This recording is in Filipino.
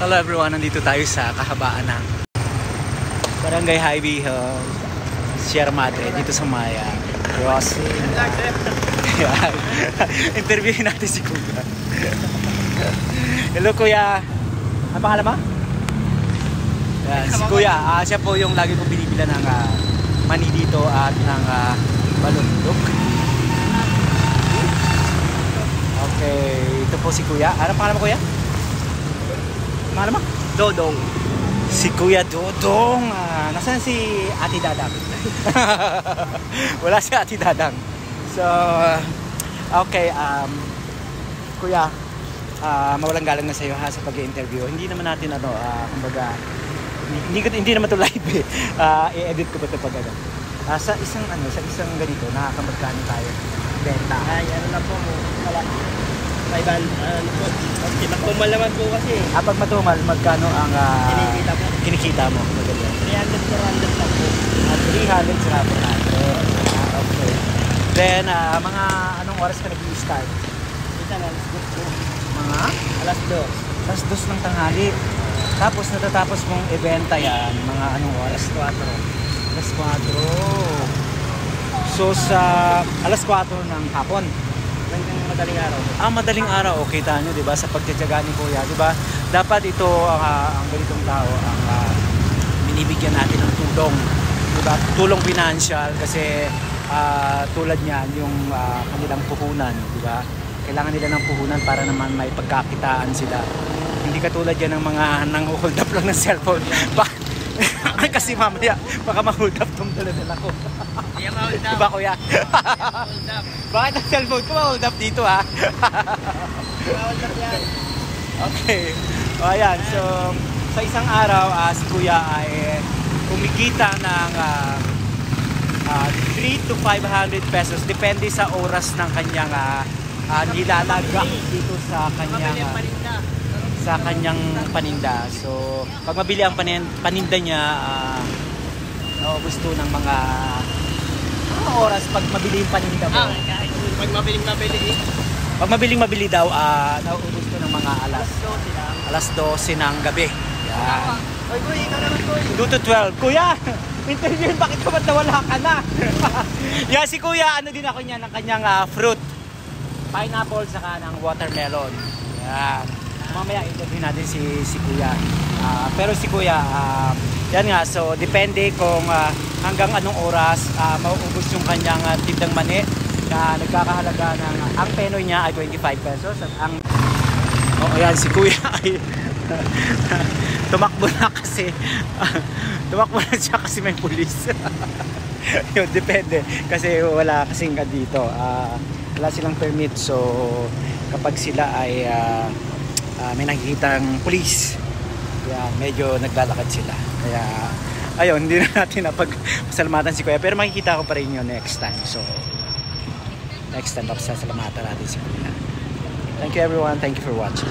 Hello everyone, nandito tayo sa kahabaan ng Barangay Highway Hills, Sierra Madre, dito sa Maya. Crossing. Yan. Interviewin natin si Kuya. Hello Kuya. Ano pangalan mo? Si Kuya, ah, siya po yung lagi kong binibila ng ah, mani dito at ng uh, balundok. Okay, ito po si Kuya. Ano pangalan mo Kuya? Pangalan mo? Dodong. Si Kuya Dodong. Ah, nasaan si Ate Dadang? Wala si Ate Dadang. So, okay. Um, Kuya, ah, mawalang galang na sa iyo ha sa pag-interview. Hindi naman natin ano, ah, kumbaga, hindi, hindi, naman to live eh. Ah, i-edit ko ba ito pag ano? Ah, sa isang ano, sa isang ganito, nakakamagkano tayo benta. Ay, ano na po mo. Wala. May ban, ano po. Okay, magtumal naman po kasi. Ah, pag matumal, magkano ang ah, Kinikita po. kinikita mo? Maganda. 300 400 lang po. At 300 sa 400. Ah, okay. Then, ah, mga anong oras ka nag-start? Kita na, alas dos po. Mga Alas dos. alas dos ng tanghali. Tapos natatapos mong ibenta yan, mga anong oras? Alas 4. Alas 4. So sa alas 4 ng hapon. Hanggang madaling araw. Ah, madaling araw, okay tayo, di ba? Sa pagtityaga ni Kuya, di ba? Dapat ito, ah, ang ganitong tao, ang ah, binibigyan natin ng tulong. Di ba? Tulong financial kasi ah, tulad niyan yung ah, kanilang puhunan, di ba? Kailangan nila ng puhunan para naman may pagkakitaan sila. Hindi katulad yan ng mga nang-hold up lang ng cellphone. Bak- kasi mamaya, baka ma-hold up tong dala ko. Hindi yan ma-hold Di ba kuya? Hold up. Bakit ang cellphone ko ma-hold up dito ha? Hold up yan. Okay. O ayan, so sa isang araw, ah, si Kuya ay kumikita ng ah, ah, 3 to 500 pesos. Depende sa oras ng kanyang uh, nilalagak dito sa kanyang Mabili sa kanyang paninda. So, pag mabili ang panin- paninda niya, ah, naubos to ng mga mga oras pag mabili yung paninda mo. Ah, kahit pag mabiling mabili eh. Pag mabiling mabili daw, ah, nauubos to ng mga alas alas 12 ng gabi. Yan. Oy, boy, ikaw naman, boy. 2 to 12. Kuya, interview bakit ka ba't nawala ka na? Yan si Kuya, ano din ako niya ng kanyang ah, fruit. Pineapple saka ng watermelon. Yan. Mamaya interview natin si si Kuya. Ah, pero si Kuya, ah, yan nga, so depende kung ah, hanggang anong oras ah, mauubos yung kanyang ah, tindang mani na nagkakahalaga ng ang penoy niya ay 25 pesos at ang Oh, ayan si Kuya ay tumakbo na kasi tumakbo na siya kasi may pulis. Yun, depende. Kasi wala kasing ka dito. Ah, wala silang permit. So, kapag sila ay ah, ah, may nakikitang pulis, yan, medyo naglalakad sila. Kaya, ayun, hindi na natin napagpasalamatan si Kuya. Pero makikita ko pa rin yun next time. So, next time, papasalamatan natin si Kuya. Thank you everyone. Thank you for watching.